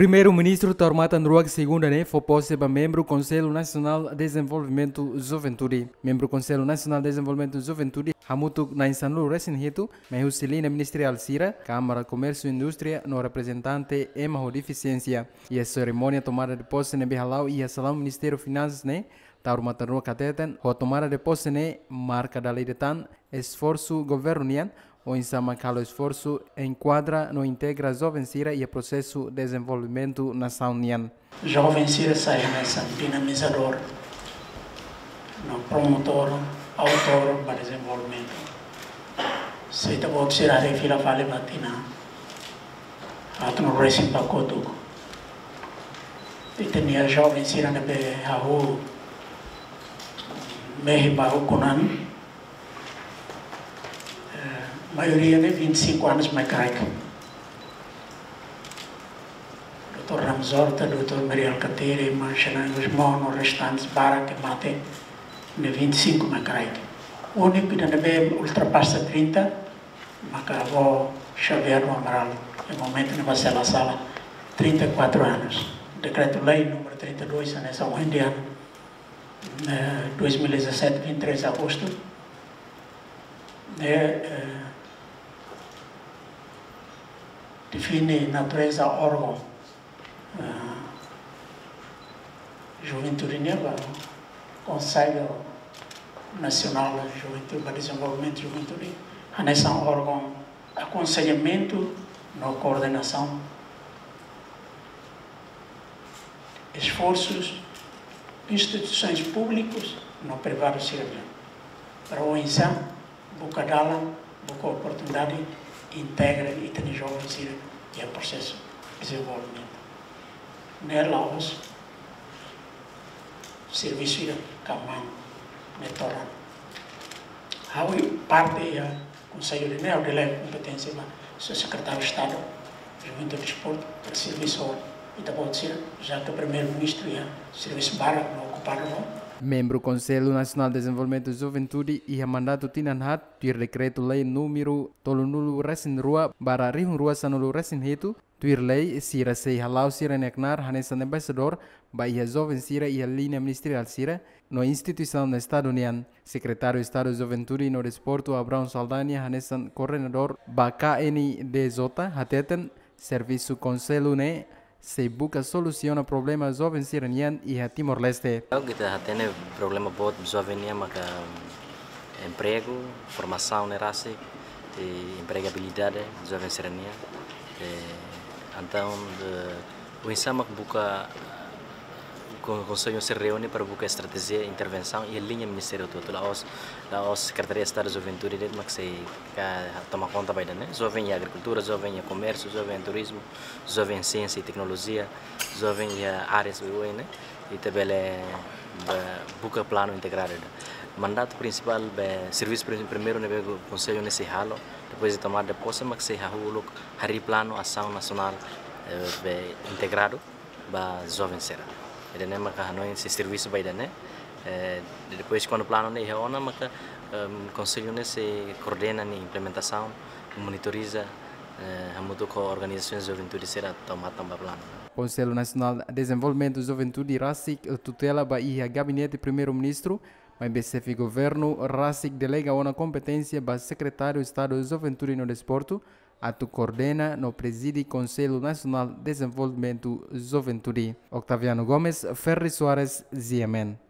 Primeiro-ministro Nruak segunda né foi posto para membro do Conselho Nacional de Desenvolvimento Juventude. Membro do Conselho Nacional de Desenvolvimento Juventude, Hamutuk na Insanlu Resinhito, Mehusilina Ministerial Sira, Câmara Comércio e Indústria, no representante Ema Deficiência. E a cerimônia tomada de posse ne Bihalau e a Salão Ministério Finanças né, Tormata Nruak Katetan, a tomada de posse né, marca da lei de tan, esforço governo nian, o Insama Calo Esforço enquadra no integra Jovem Sira e o processo de desenvolvimento na Saunian. Jovem Sira sai nessa dinamizador, no promotor, autor para desenvolvimento. Se te pode ser a fila fale batina, ato no racing pacoto. E tinha Jovem Sira na be hahu, mehi ba ukunan, maioria de 25 anos mecânica. Dr. Ramos Horta, Dr. Mariel Cateri, Manchana Guzmão, os restantes bara que mate de 25 mecânica. O único que ainda ultrapassa 30, mas avó Xavier Amaral, no momento não vai ser na sala, 34 anos. Decreto-Lei número 32, nessa ano, 2017, 23 de agosto, é, define natureza órgão uh, Juventude Neva, Conselho Nacional de Juventude para Desenvolvimento de Juventude, nesse órgão aconselhamento na coordenação esforços instituições públicas no privado civil. Para o ensino, boca oportunidade integra e tem jovens e é processo de desenvolvimento. Né, Laos, serviço de camão, metora. Há parte do Conselho de Neo de Lei competência, mas sou secretário de Estado, Juventude de Desporto, para serviço e da ser, já que o primeiro-ministro e o serviço barra não ocuparam Membro do Conselho Nacional de Desenvolvimento de Juventude e a mandato tinanhat do decreto-lei número tolunulu resin rua bara rihun rua sanulu resin hitu tuir lei sira sei halau sira neknar hanesan embaixador ba ia jovem sira ia linha ministerial sira no instituição do Estado União, secretário de Estado de Juventude e no Desporto Abraão Saldanha hanesan coordenador ba KNDJ hateten serviço conselho ne se busca solução a problemas jovens iranianos e a Timor-Leste. Tem problema jovens maka emprego, formação nerasi, empregabilidade jovens iranianos. Então, o ensino buka o Conselho se reúne para buscar estratégia, intervenção e linha Ministério todo. Lá os, lá os Secretaria de Estado de Juventude, mas que toma conta vai né? Jovem em agricultura, jovem em comércio, jovem em turismo, jovem em ciência e tecnologia, jovem em áreas UI, né? E também é busca plano integrado. Mandato principal é serviço primeiro no Conselho nesse halo, depois de tomar de posse, mas que se hahulo hari plano ação nacional é, integrado para jovem será serviço vai dan depois quando o plano ona maka um, conselho coordena na implementação monitoriza uh, com organizações de juventude será tomar também plano. Conselho Nacional de Desenvolvimento de Juventude RACIC tutela ba ia gabinete primeiro-ministro mas BCF governo RACIC delega uma competência para secretário de Estado de Juventude no Desporto atu coordena no preside Conselho Nacional de Desenvolvimento Juventude. Octaviano Gomes, Ferri Soares, Ziemen.